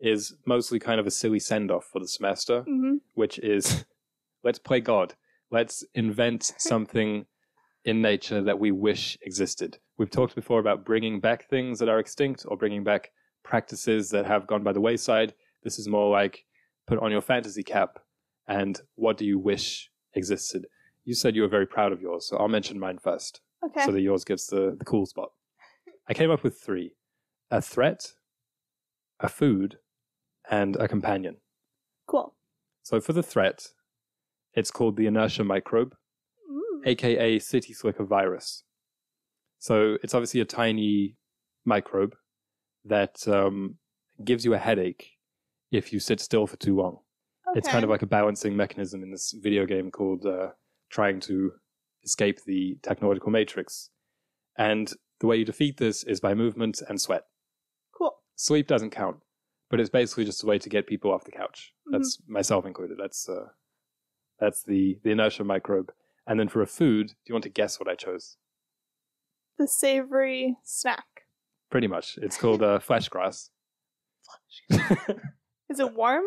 S1: is mostly kind of a silly send off for the semester,
S2: hmm
S1: which is let's play God. Let's invent something in nature that we wish existed. We've talked before about bringing back things that are extinct or bringing back practices that have gone by the wayside. This is more like put on your fantasy cap and what do you wish existed? You said you were very proud of yours, so I'll mention mine first
S2: Okay.
S1: so that yours gets the, the cool spot. I came up with three a threat, a food, and a companion.
S2: cool.
S1: So for the threat, it's called the inertia microbe. Aka city slicker virus. So it's obviously a tiny microbe that um, gives you a headache if you sit still for too long. It's kind of like a balancing mechanism in this video game called uh, trying to escape the technological matrix. And the way you defeat this is by movement and sweat.
S2: cool.
S1: Sleep doesn't count, but it's basically just a way to get people off the couch.
S2: Mhm.
S1: That's myself included. That's uh, that's the the inertia microbe. And then for a food, do you want to guess what I chose?
S2: The savory snack.
S1: Pretty much, it's called uh, flesh grass.
S2: Is it warm?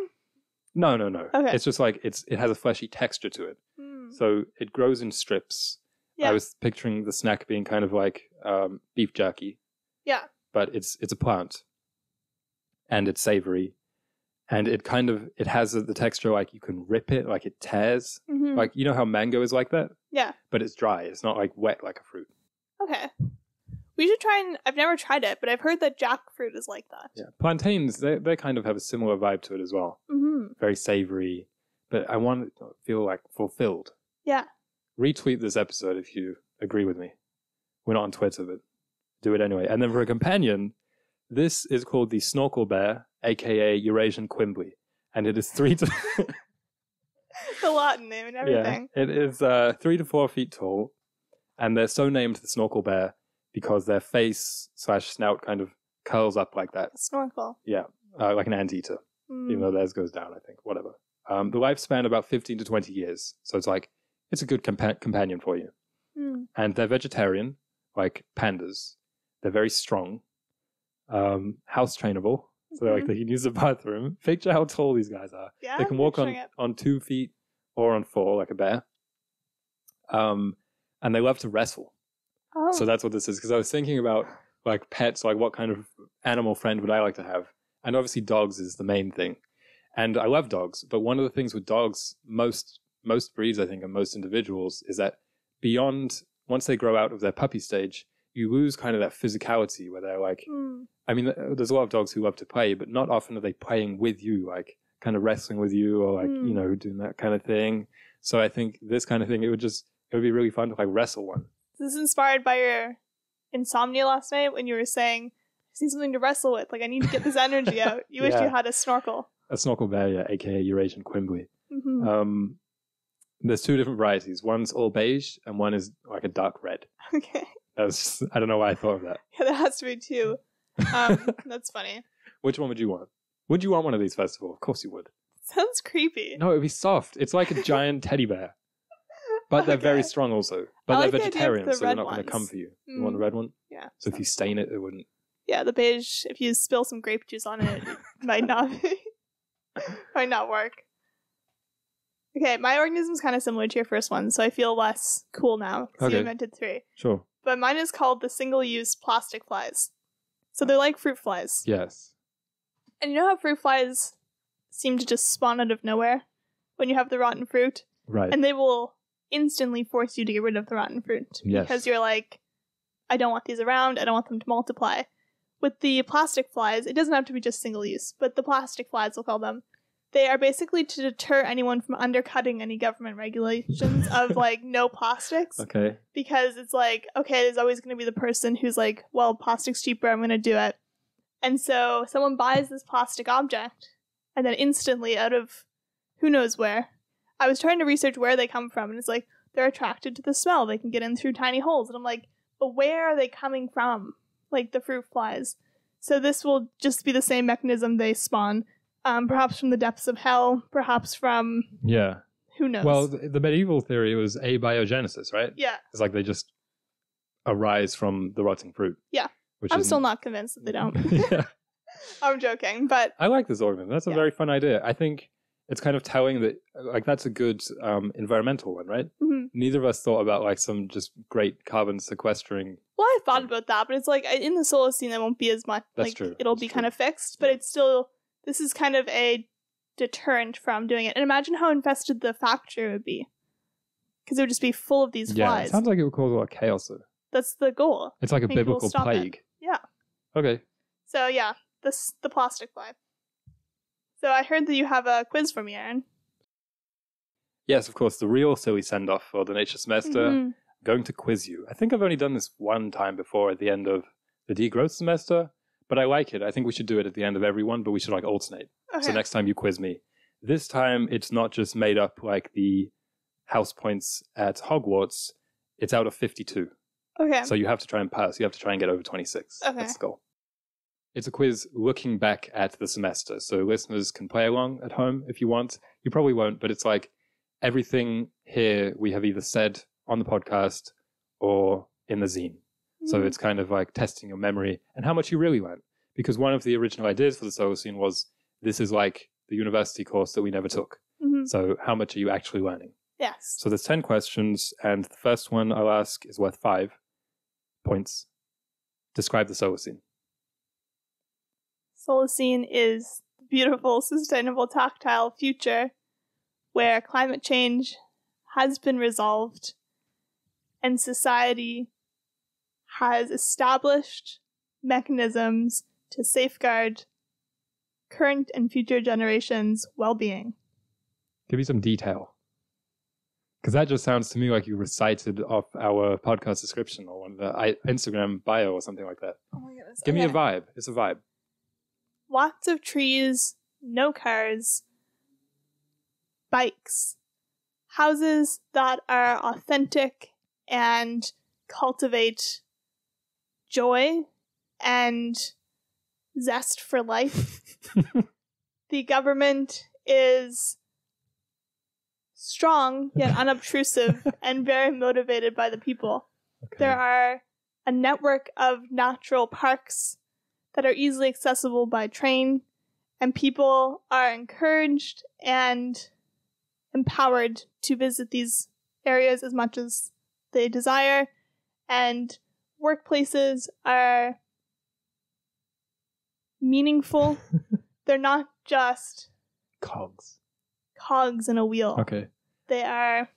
S1: no, no, no.
S2: Okay.
S1: It's just like it's it has a fleshy texture to it.
S2: Mm.
S1: So it grows in strips.
S2: Yeah.
S1: I was picturing the snack being kind of like um, beef jerky,
S2: Yeah.
S1: but it's it's a plant, and it's savory, and it kind of it has the texture like you can rip it, like it tears,
S2: hmm
S1: like you know how mango is like that,
S2: yeah.
S1: but it's dry. It's not like wet like a fruit.
S2: Okay. We should try and. I've never tried it, but I've heard that jackfruit is like that.
S1: Yeah, plantains they they kind of have a similar vibe to it as well,
S2: hmm
S1: very savory, but I want it to feel like fulfilled.
S2: Yeah.
S1: Retweet this episode if you agree with me. We're not on Twitter, but do it anyway. And then for a companion, this is called the snorkel bear, aka Eurasian Quimby, and it is three to
S2: The Latin name and everything.
S1: yeah, it is uh, three to four feet tall, and they're so named the snorkel bear because their face slash snout kind of curls up like that,
S2: Snorkel.
S1: Yeah, uh, like an anteater.
S2: Mm.
S1: Even though theirs goes down, I think. Whatever. Um, the lifespan about fifteen to twenty years, so it's like it's a good compa- companion for you.
S2: Mm.
S1: and they're vegetarian, like pandas. They're very strong, um, house trainable. So they're like they can use the bathroom. Picture how tall these guys are.
S2: Yeah.
S1: they can walk on
S2: it.
S1: on two feet or on four, like a bear. Um, and they love to wrestle.
S2: Oh.
S1: So that's what this is. Because I was thinking about like pets, like what kind of animal friend would I like to have? And obviously, dogs is the main thing. And I love dogs, but one of the things with dogs, most most breeds, I think, and most individuals, is that beyond once they grow out of their puppy stage, you lose kind of that physicality where they're like,
S2: Mm.
S1: I mean, there's a lot of dogs who love to play, but not often are they playing with you, like kind of wrestling with you or like,
S2: Hmm.
S1: you know, doing that kind of thing. So I think this kind of thing, it would just, it would be really fun to like wrestle one.
S2: This is inspired by your insomnia last night when you were saying, I need something to wrestle with. Like, I need to get this energy out. You wish you had a snorkel.
S1: A snorkel bear, yeah, aka Eurasian Quimbley.
S2: hmm
S1: Um, there's two different varieties. One's all beige and one is like a dark red.
S2: Okay.
S1: I don't know why I thought of that.
S2: Yeah, that has to be two. Um, that's funny.
S1: Which one would you want? Would you want one of these festival? Of course you would.
S2: Sounds creepy.
S1: No, it'd be soft. It's like a giant teddy bear. But they're very strong also. But
S2: like
S1: they're
S2: the
S1: vegetarian,
S2: the
S1: so they're not going to come for you. You want the
S2: Mm.
S1: red one?
S2: Yeah.
S1: So if you stain it, it wouldn't.
S2: Yeah, the beige. If you spill some grape juice on it, it might not might not work. Okay, my organism's kind of similar to your first one, so I feel less cool now because
S1: Okay.
S2: you invented three.
S1: Sure.
S2: But mine is called the single-use plastic flies. So they're like fruit flies.
S1: Yes.
S2: And you know how fruit flies seem to just spawn out of nowhere when you have the rotten fruit?
S1: Right.
S2: And they will instantly force you to get rid of the rotten fruit.
S1: Yes.
S2: Because you're like, I don't want these around, I don't want them to multiply. With the plastic flies, it doesn't have to be just single use, but the plastic flies, we'll call them, they are basically to deter anyone from undercutting any government regulations of like no plastics
S1: okay.
S2: because it's like, okay, there's always going to be the person who's like, well, plastic's cheaper, I'm going to do it. And so someone buys this plastic object, and then instantly, out of who knows where, I was trying to research where they come from, and it's like, they're attracted to the smell. They can get in through tiny holes. And I'm like, but where are they coming from? Like the fruit flies. So this will just be the same mechanism they spawn. Um, perhaps from the depths of hell, perhaps from
S1: Yeah.
S2: who knows.
S1: Well, the, the medieval theory was abiogenesis, right?
S2: yeah,
S1: It's like they just arise from the rotting fruit.
S2: Yeah.
S1: Which
S2: I'm still not convinced that they don't.
S1: yeah.
S2: I'm joking, but
S1: I like this organism. That's a
S2: Yeah.
S1: very fun idea. I think it's kind of telling that, like, that's a good um, environmental one, right?
S2: mhm.
S1: Neither of us thought about like some just great carbon sequestering.
S2: Well, I thought about that, but it's like in the Solacene, it won't be as much.
S1: That's
S2: like
S1: true.
S2: it'll
S1: That's
S2: be
S1: true.
S2: kind of fixed, but it's still. This is kind of a deterrent from doing it. And imagine how infested the factory would be, because it would just be full of these
S1: Yeah, it
S2: flies.
S1: sounds like it would cause a lot of chaos. Though.
S2: That's the goal.
S1: It's like a
S2: Make people
S1: biblical
S2: stop it.
S1: plague.
S2: Yeah.
S1: Okay.
S2: So yeah, this the plastic fly. So I heard that you have a quiz for me, Aaron.
S1: Yes, of course, the real silly send off for the nature semester.
S2: Mhm.
S1: Going to quiz you. I think I've only done this one time before at the end of the degrowth semester, but I like it. I think we should do it at the end of every one, but we should like alternate.
S2: Okay.
S1: So next time you quiz me. This time it's not just made up like the house points at Hogwarts. It's out of 52.
S2: okay.
S1: So you have to try and pass. You have to try and get over 26.
S2: Okay.
S1: That's the goal. It's a quiz looking back at the semester. So listeners can play along at home if you want. You probably won't, but it's like everything here we have either said on the podcast or in the zine. So
S2: Mhm.
S1: it's kind of like testing your memory and how much you really learned. Because one of the original ideas for the Solacene was this is like the university course that we never took.
S2: Mhm.
S1: So how much are you actually learning?
S2: yes.
S1: So there's 10 questions, and the first one I'll ask is worth five points. Describe the solar scene.
S2: Solacene is the beautiful, sustainable, tactile future where climate change has been resolved and society has established mechanisms to safeguard current and future generations' well being.
S1: Give me some detail. Because that just sounds to me like you recited off our podcast description or one of the uh, Instagram bio or something like that.
S2: Oh my goodness.
S1: Give me a vibe. It's a vibe.
S2: Lots of trees, no cars, bikes, houses that are authentic and cultivate joy and zest for life. the government is strong yet unobtrusive and very motivated by the people.
S1: Okay.
S2: There are a network of natural parks that are easily accessible by train, and people are encouraged and empowered to visit these areas as much as they desire. And workplaces are meaningful. They're not just
S1: Cogs.
S2: cogs in a wheel.
S1: Okay.
S2: They are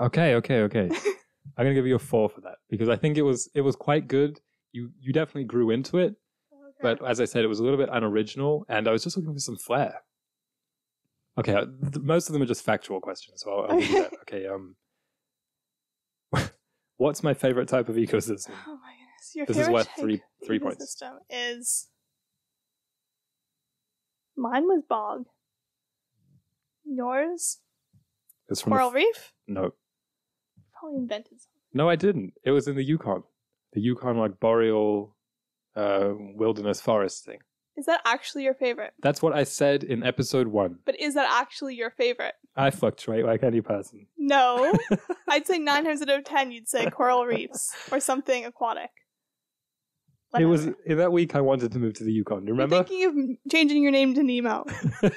S1: Okay, okay, okay. I'm gonna give you a four for that because I think it was it was quite good. You you definitely grew into it, but as I said, it was a little bit unoriginal, and I was just looking for some flair. Okay, uh, th- most of them are just factual questions, so I'll, I'll give you that. Okay, um, what's my favorite type of ecosystem?
S2: Oh my goodness. Your
S1: This is
S2: favorite
S1: worth
S2: type
S1: three three points.
S2: ecosystem is mine was bog. Yours
S1: It's from
S2: coral reef.
S1: no,
S2: Probably invented something.
S1: no, I didn't. It was in the Yukon, the Yukon like boreal uh, wilderness forest thing.
S2: Is that actually your favorite?
S1: That's what I said in episode one.
S2: But is that actually your favorite?
S1: I fluctuate like any person.
S2: No. I'd say nine times out of ten you'd say coral reefs or something aquatic.
S1: It was in that week I wanted to move to the Yukon. Do you
S2: You're
S1: remember?
S2: thinking of changing your name to Nemo.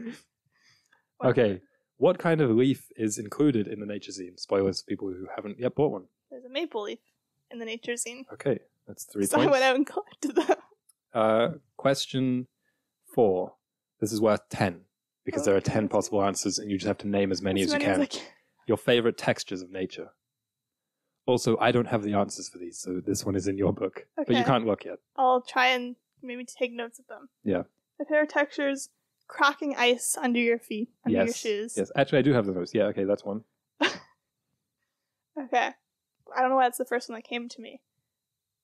S1: okay. What kind of leaf is included in the nature zine? Spoilers for people who haven't yet bought one.
S2: There's a maple leaf in the nature zine.
S1: Okay, that's three
S2: so I went out and collected them.
S1: Uh, question four. This is worth 10 because there are 10 possible answers and you just have to name as many as,
S2: As
S1: you
S2: many
S1: can.
S2: I can.
S1: Your favorite textures of nature. Also, I don't have the answers for these, so this one is in your book. But you can't look yet.
S2: I'll try and maybe take notes of them.
S1: Yeah.
S2: My favorite textures cracking ice under your feet, under your shoes.
S1: Yes. Actually, I do have the notes. Yeah, okay, that's one.
S2: Okay. I don't know why that's the first one that came to me.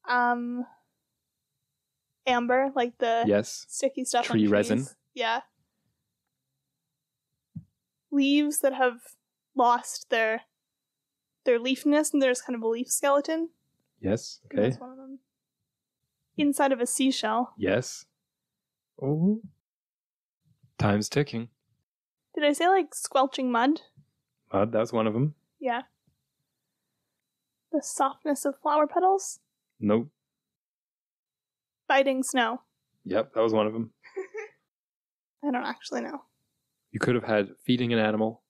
S2: Um amber, like the
S1: Yes.
S2: sticky stuff on
S1: Tree resin.
S2: Yeah. Leaves that have lost their their leafness and there's kind of a leaf skeleton.
S1: Yes. Okay.
S2: That's one of them. Inside of a seashell.
S1: Yes. Oh. Time's ticking.
S2: Did I say like squelching mud?
S1: Mud, that's one of them.
S2: Yeah. The softness of flower petals?
S1: Nope.
S2: Biting snow.
S1: Yep, that was one of them.
S2: I don't actually know.
S1: You could have had feeding an animal,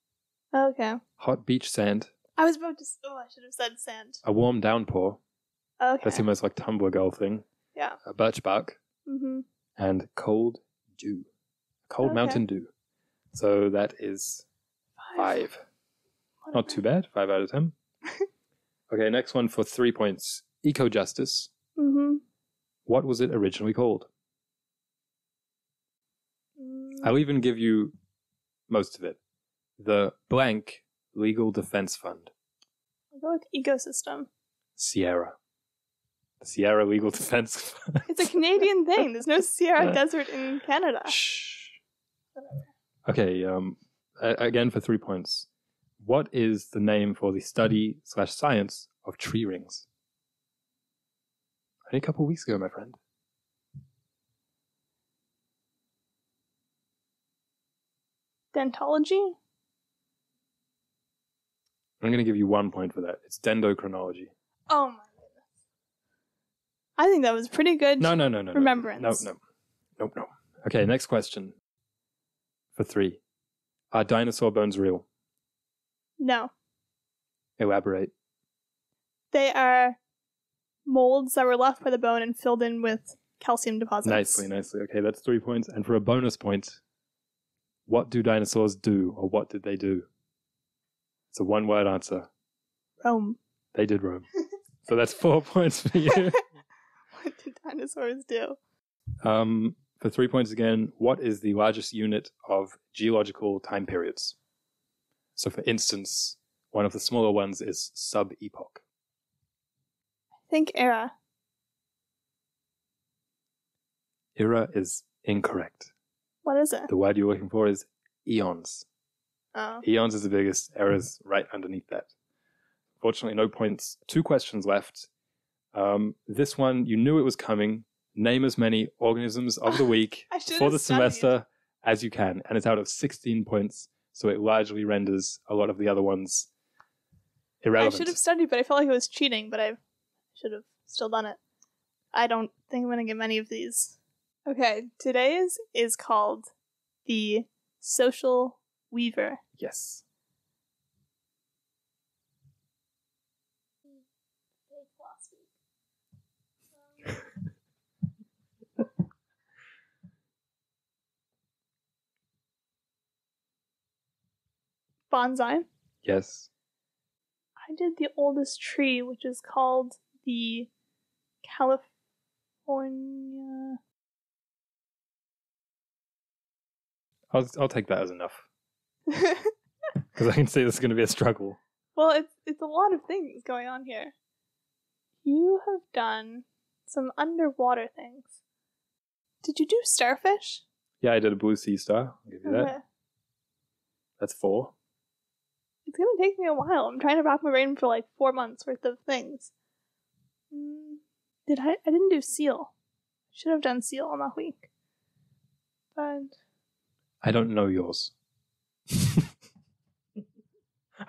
S2: Okay.
S1: hot beach sand,
S2: I was about to. s- Oh, I should have said sand.
S1: a warm downpour.
S2: Okay.
S1: That's the most like Tumblr girl thing.
S2: Yeah.
S1: A birch bark
S2: Mm-hmm.
S1: and cold dew. Cold
S2: Okay.
S1: mountain dew. So that is five. Not too bad. Five out of ten. okay, next one for three points. Ecojustice.
S2: Mm-hmm.
S1: What was it originally called?
S2: Mm,
S1: I'll even give you most of it. The blank legal defense fund.
S2: I'll go with ecosystem.
S1: Sierra. The Sierra Legal Defense Fund.
S2: It's a Canadian thing. There's no Sierra Desert in Canada.
S1: Shh. Okay, um, again for three points. What is the name for the study slash science of tree rings? Only a couple of weeks ago, my friend.
S2: Dentology?
S1: I'm going to give you one point for that. It's dendrochronology.
S2: Oh my goodness. I think that was pretty good.
S1: No, no, no, no. no.
S2: Remembrance.
S1: No, no. Nope, no. Okay, next question. For three. Are dinosaur bones real?
S2: No.
S1: Elaborate.
S2: They are molds that were left by the bone and filled in with calcium deposits.
S1: Nicely, nicely. Okay, that's three points. And for a bonus point, what do dinosaurs do, or what did they do? It's a one word answer.
S2: Roam.
S1: They did roam. so that's four points for you.
S2: What did dinosaurs do?
S1: Um, for three points again, what is the largest unit of geological time periods? So, for instance, one of the smaller ones is sub epoch.
S2: Think era.
S1: Era is incorrect.
S2: What is it?
S1: The word you're looking for is eons.
S2: Oh.
S1: Eons is the biggest. Errors right underneath that. Fortunately, no points. Two questions left. Um, this one, you knew it was coming. Name as many organisms of the week for the
S2: studied.
S1: semester as you can, and it's out of 16 points, so it largely renders a lot of the other ones irrelevant.
S2: I should have studied, but I felt like it was cheating, but I should have still done it. I don't think I'm going to get many of these. Okay, today's is called the Social Weaver.
S1: Yes.
S2: Bonsai.
S1: Yes.
S2: I did the oldest tree, which is called the California.
S1: I'll, I'll take that as enough because I can see this is going to be a struggle.
S2: well, it's it's a lot of things going on here. You have done some underwater things. Did you do starfish?
S1: Yeah, I did a blue sea star. I'll give you that. That's four.
S2: It's gonna take me a while. I'm trying to wrap my brain for like four months worth of things. Mm, did I? I didn't do seal. Should have done seal on that week. But
S1: I don't know yours.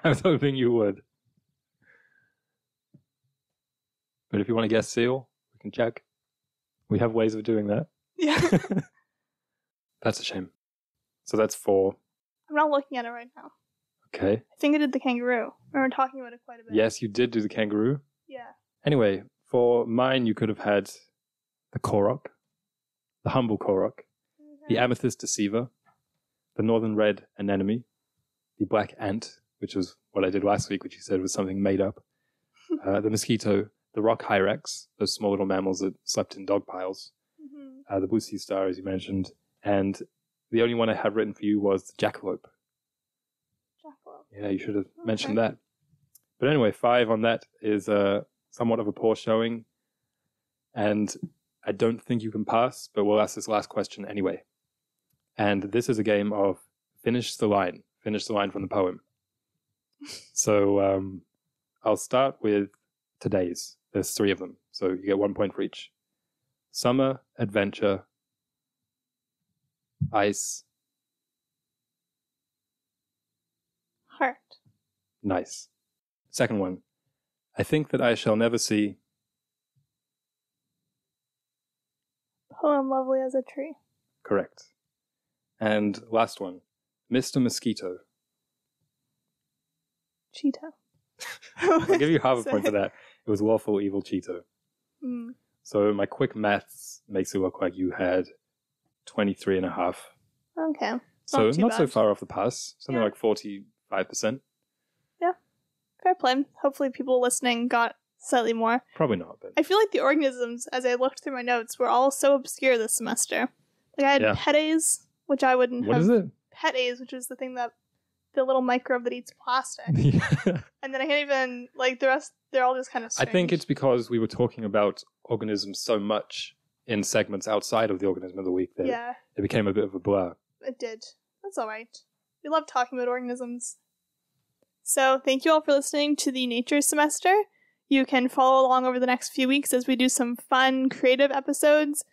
S1: I was hoping you would. But if you want to guess seal, We can check. We have ways of doing that.
S2: Yeah.
S1: That's a shame. So that's four.
S2: I'm not looking at it right now.
S1: Okay.
S2: I think I did the kangaroo. We were talking about it quite a bit.
S1: Yes, you did do the kangaroo.
S2: Yeah.
S1: Anyway, for mine, you could have had the Korok, the humble Korok, the
S2: mm-hmm.
S1: amethyst deceiver, the northern red anemone, the black ant, which was what I did last week, which you said was something made up, uh, the mosquito, the rock hyrax, those small little mammals that slept in dog piles,
S2: Mhm.
S1: uh, the blue sea star, as you mentioned, and the only one I have written for you was the jackalope.
S2: Jackalope.
S1: Yeah, you should have mentioned that. But anyway, five on that is uh, somewhat of a poor showing, and I don't think you can pass. But we'll ask this last question anyway. And this is a game of finish the line, finish the line from the poem. so um, I'll start with today's. There's three of them, so you get one point for each. Summer, adventure, ice,
S2: Heart.
S1: Nice. Second one. I think that I shall never see.
S2: Poem lovely as a tree.
S1: Correct. And last one. Mr. Mosquito.
S2: Cheeto.
S1: I'll give you half a point for that. It was lawful evil Cheeto.
S2: Mm.
S1: So my quick maths makes it look like you had 23 and a half.
S2: Okay.
S1: So
S2: Not too
S1: not so far off the pass. Something
S2: Yeah.
S1: like 45%. Yeah.
S2: Fair play. Hopefully, people listening got slightly more.
S1: Probably not, but
S2: I feel like the organisms, as I looked through my notes, were all so obscure this semester. Like I had
S1: Yeah.
S2: PETase, which I wouldn't
S1: what
S2: have.
S1: is it?
S2: PETase, which is the thing that the little microbe that eats plastic.
S1: Yeah.
S2: and then I can't even like the rest. They're all just kind of.
S1: I
S2: Strange.
S1: think it's because we were talking about organisms so much in segments outside of the organism of the week that
S2: yeah,
S1: it became a bit of a blur.
S2: it did. That's all right. We love talking about organisms. So thank you all for listening to the nature semester. You can follow along over the next few weeks as we do some fun, creative episodes,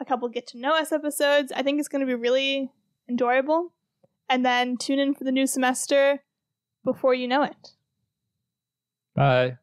S2: a couple get to know us episodes. I think it's going to be really enjoyable. And then tune in for the new semester before you know it.
S1: Bye.